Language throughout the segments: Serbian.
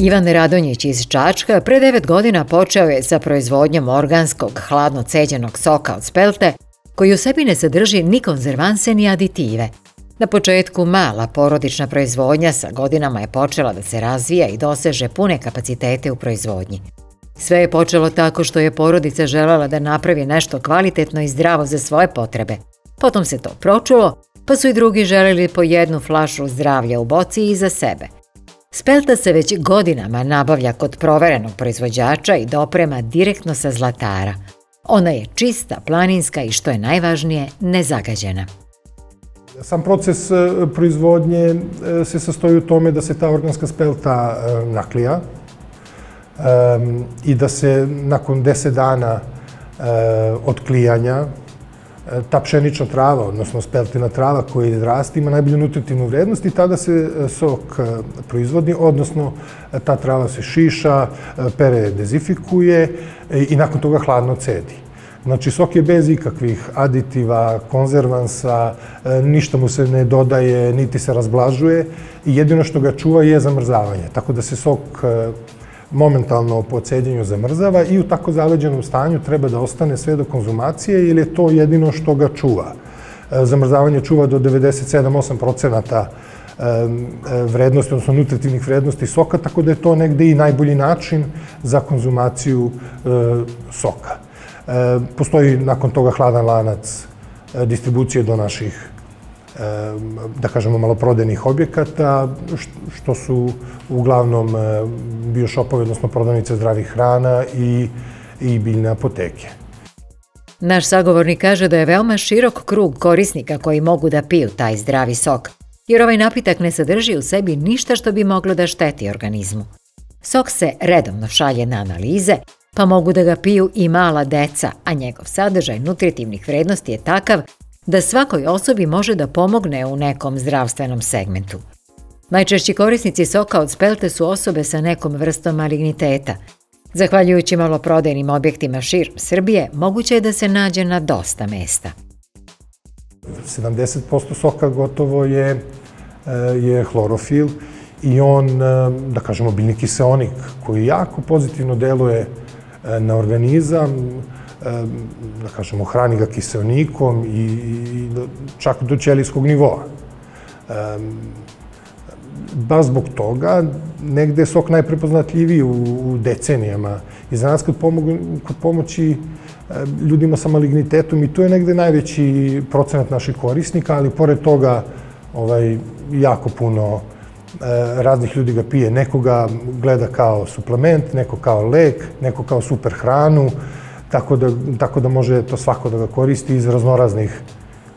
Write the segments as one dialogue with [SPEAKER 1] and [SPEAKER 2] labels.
[SPEAKER 1] Ivan Radonjić iz Čačka pre 9 godina počeo je sa proizvodnjom organskog hladno ceđenog soka od spelte, koji u sebi ne sadrži ni konzervanse ni aditive. Na početku mala porodična proizvodnja sa godinama je počela da se razvija i doseže pune kapacitete u proizvodnji. Sve je počelo tako što je porodica želela da napravi nešto kvalitetno i zdravo za svoje potrebe. Potom se to pročulo, pa su i drugi želeli po jednu flašu zdravlja u boci i za sebe. Spelta se već godinama nabavlja kod proverenog proizvođača i doprema direktno sa zlatara. Ona je čista, planinska i što je najvažnije, nezagađena.
[SPEAKER 2] Sam proces e, proizvodnje e, se sastoji u tome da se ta organska spelta e, naklija i da se nakon 10 dana od klijanja ta pšenična trava, odnosno speltina trava koja izrasti, ima najbolju nutritivnu vrednost i tada se e, sok e, proizvodi, odnosno e, ta trava se šiša, pere dezifikuje i nakon toga hladno cedi. Znači, sok je bez ikakvih aditiva, konzervansa, ništa mu se ne dodaje, niti se razblažuje i jedino što ga čuva je zamrzavanje. Tako da se sok momentalno po cedjenju zamrzava i u tako zaleđenom stanju treba da ostane sve do konzumacije ili je to jedino što ga čuva. E, zamrzavanje čuva do 97-8% e, vrednosti, odnosno nutritivnih vrednosti soka, tako da je to negde i najbolji način za konzumaciju e, soka. Postoji nakon toga hladan lanac distribucije do naših da kažemo, maloprodajnih objekata, što su uglavnom biošopove, odnosno prodavnice zdravih hrana i, i biljne apoteke.
[SPEAKER 1] Naš sagovornik kaže da je veoma širok krug korisnika koji mogu da piju taj zdravi sok, jer ovaj napitak ne sadrži u sebi ništa što bi moglo da šteti organizmu. Sok se redovno šalje na analize, pa mogu da ga piju i mala deca, a njegov sadržaj nutritivnih vrednosti je takav da svakoj osobi može da pomogne u nekom zdravstvenom segmentu. Najčešći korisnici soka od spelte su osobe sa nekom vrstom maligniteta. Zahvaljujući maloprodajnim objektima širom Srbije, moguće je da se nađe na dosta mesta.
[SPEAKER 2] 70% soka gotovo je, e, je hlorofil i on, e, da kažemo, biljni kiseonik koji jako pozitivno deluje e, na organizam, da kažemo, hrani ga kiselnikom i, i čak do ćelijskog nivoa. Baš zbog toga, negde je sok najprepoznatljiviji u, decenijama. I za nas kod, pomoći ljudima sa malignitetom i tu je negde najveći procenat naših korisnika, ali pored toga ovaj, jako puno raznih ljudi ga pije. Neko ga gleda kao suplement, neko kao lek, neko kao super hranu tako da, tako da može to svako da ga koristi iz raznoraznih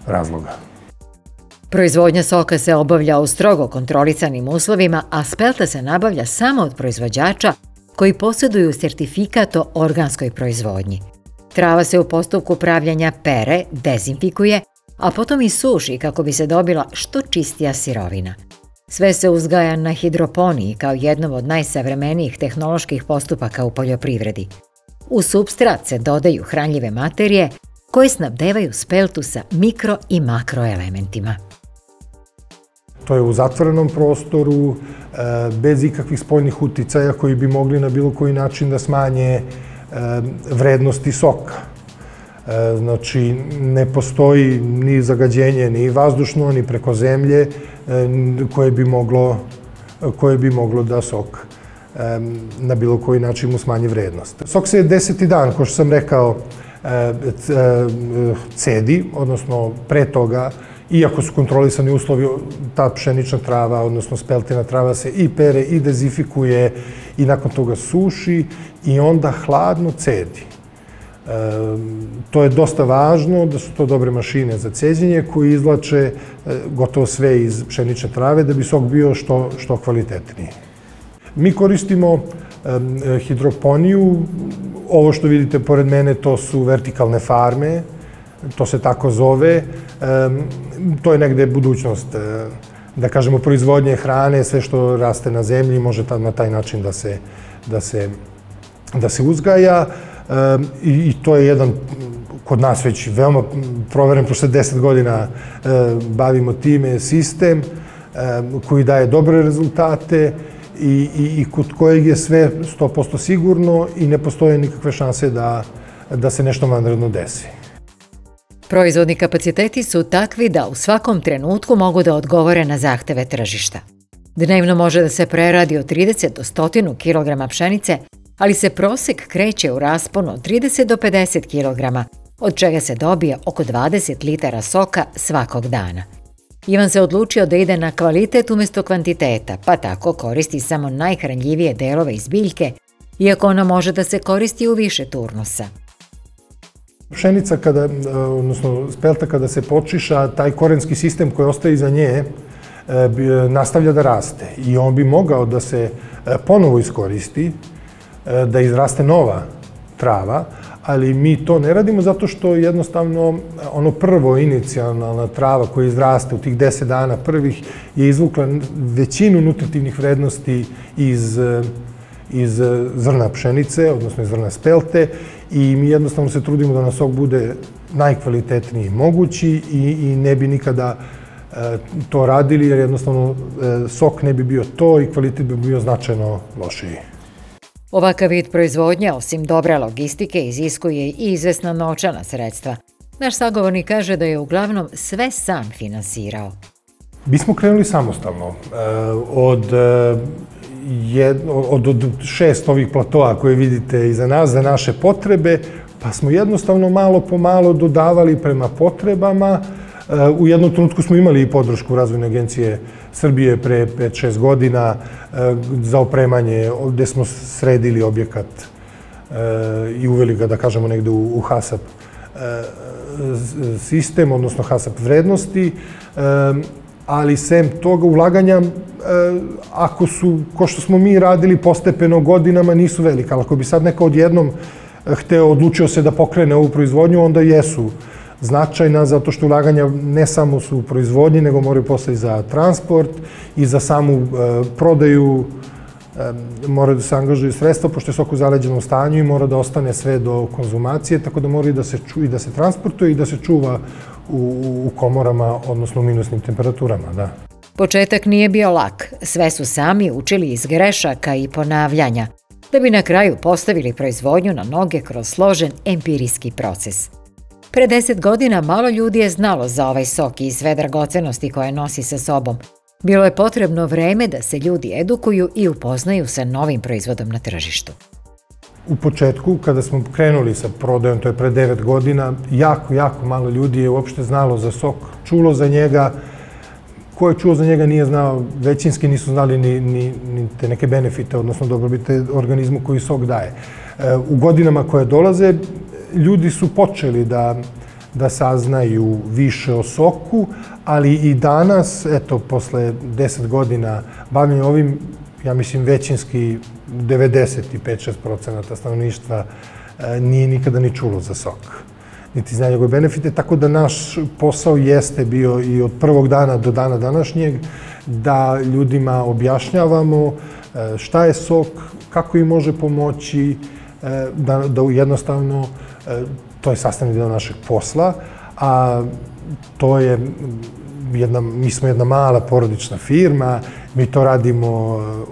[SPEAKER 2] razloga.
[SPEAKER 1] Proizvodnja soka se obavlja u strogo kontrolisanim uslovima, a spelta se nabavlja samo od proizvođača koji posjeduju sertifikat o organskoj proizvodnji. Trava se u postupku pravljanja pere, dezinfikuje, a potom i suši kako bi se dobila što čistija sirovina. Sve se uzgaja na hidroponiji kao jednom od najsavremenijih tehnoloških postupaka u poljoprivredi – U substrat se dodaju hranljive materije koje snabdevaju speltu sa mikro i makroelementima.
[SPEAKER 2] To je u zatvorenom prostoru, e, bez ikakvih spoljnih uticaja koji bi mogli na bilo koji način da smanje e, vrednosti soka. E, znači, ne postoji ni zagađenje, ni vazdušno, ni preko zemlje koje bi moglo, koje bi moglo da sok na bilo koji način mu smanji vrednost. Sok se deseti dan, kao što sam rekao, cedi, odnosno pre toga, iako su kontrolisani uslovi, ta pšenična trava, odnosno speltina trava se i pere i dezifikuje i nakon toga suši i onda hladno cedi. E, to je dosta važno, da su to dobre mašine za cedjenje koji izlače e, gotovo sve iz pšenične trave da bi sok bio što, što kvalitetniji. Mi koristimo hidroponiju, ovo što vidite pored mene to su vertikalne farme, to se tako zove, to je negde budućnost, e, da kažemo, proizvodnje hrane, sve što raste na zemlji može na taj način da se, da se, da se uzgaja. I, to je jedan kod nas već veoma proveren, pošto 10 godina bavimo time, sistem koji daje dobre rezultate i, i, i kod kojeg je sve 100% sigurno i ne postoje nikakve šanse da, da se nešto vanredno desi.
[SPEAKER 1] Proizvodni kapaciteti su takvi da u svakom trenutku mogu da odgovore na zahteve tržišta. Dnevno može da se preradi od 30 do 100 kg pšenice, ali se prosek kreće u rasponu od 30 do 50 kg, od čega se dobije oko 20 litara soka svakog dana. Ivan se odlučio da ide na kvalitet umesto kvantiteta, pa tako koristi samo najhranljivije delove iz biljke, iako ona može da se koristi u više turnusa.
[SPEAKER 2] Pšenica kada, odnosno spelta kada se počiša, taj korenski sistem koji ostaje iza nje, E, nastavlja da raste i on bi mogao da se e, ponovo iskoristi, e, da izraste nova trava, ali mi to ne radimo zato što jednostavno ono prvo inicijalna trava koja izraste u tih 10 dana prvih je izvukla većinu nutritivnih vrednosti iz, iz zrna pšenice, odnosno iz zrna spelte i mi jednostavno se trudimo da nas sok bude najkvalitetniji mogući i, i ne bi nikada uh, to radili, jer jednostavno e, sok ne bi bio to i kvalitet bi bio značajno lošiji.
[SPEAKER 1] Ovakav vid proizvodnja, osim dobre logistike, iziskuje i izvesna novčana sredstva. Naš sagovornik kaže da je uglavnom sve sam finansirao.
[SPEAKER 2] Mi smo krenuli samostalno. E, od, e, jed, od, od šest ovih platoa koje vidite iza nas za naše potrebe, pa smo jednostavno malo po malo dodavali prema potrebama, U jednom trenutku smo imali i podršku Razvojne agencije Srbije pre 5-6 godina e, za opremanje, gde smo sredili objekat e, i uveli ga, da kažemo, negde u HASAP e, sistem, odnosno HASAP vrednosti, ali sem toga ulaganja, ako su, ko što smo mi radili postepeno godinama, nisu velika. Ali ako bi sad neko odjednom hteo, odlučio se da pokrene ovu proizvodnju, onda jesu značajna zato što ulaganja ne samo su u proizvodnji, nego moraju posle za transport i za samu e, prodaju, e, moraju da se angažuju sredstva, pošto je sok u zaleđenom stanju i mora da ostane sve do konzumacije, tako da mora i da se, ču, i da se transportuje i da se čuva u, u komorama, odnosno u minusnim temperaturama, da.
[SPEAKER 1] Početak nije bio lak, sve su sami učili iz grešaka i ponavljanja, da bi na kraju postavili proizvodnju na noge kroz složen empirijski proces – Pre deset godina malo ljudi je znalo za ovaj sok i sve dragocenosti koje nosi sa sobom. Bilo je potrebno vreme da se ljudi edukuju i upoznaju sa novim proizvodom na tržištu.
[SPEAKER 2] U početku, kada smo krenuli sa prodajom, to je pre devet godina, jako, jako malo ljudi je uopšte znalo za sok, čulo za njega, ko je čuo za njega nije znao, većinski nisu znali ni, ni, ni te neke benefite, odnosno dobrobite organizmu koji sok daje. E, u godinama koje dolaze, ljudi su počeli da, da saznaju više o soku, ali i danas, eto, posle 10 godina bavljanja ovim, ja mislim, većinski 95-6% stanovništva e, nije nikada ni čulo za sok niti zna njegove benefite, tako da naš posao jeste bio i od prvog dana do dana današnjeg da ljudima objašnjavamo e, šta je sok, kako im može pomoći, da, da jednostavno E, to je sastavni deo našeg posla, a to je jedna, mi smo jedna mala porodična firma, mi to radimo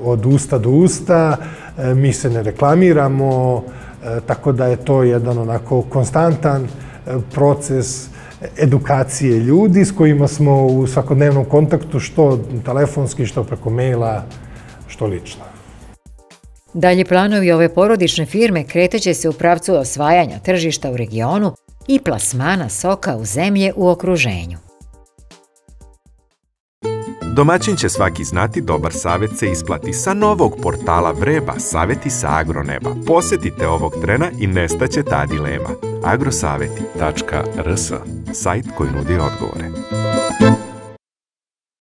[SPEAKER 2] od usta do usta, e, mi se ne reklamiramo, e, tako da je to jedan onako konstantan proces edukacije ljudi s kojima smo u svakodnevnom kontaktu, što telefonski, što preko maila, što lično.
[SPEAKER 1] Dalje planovi ove porodične firme kretaće se u pravcu osvajanja tržišta u regionu i plasmana soka u zemlje u okruženju.
[SPEAKER 3] Domaćin će svaki znati dobar savjet se isplati sa novog portala Vreba Saveti sa Agroneba. Posetite ovog trena i nestaće ta dilema. agrosaveti.rs Sajt koji nudi odgovore.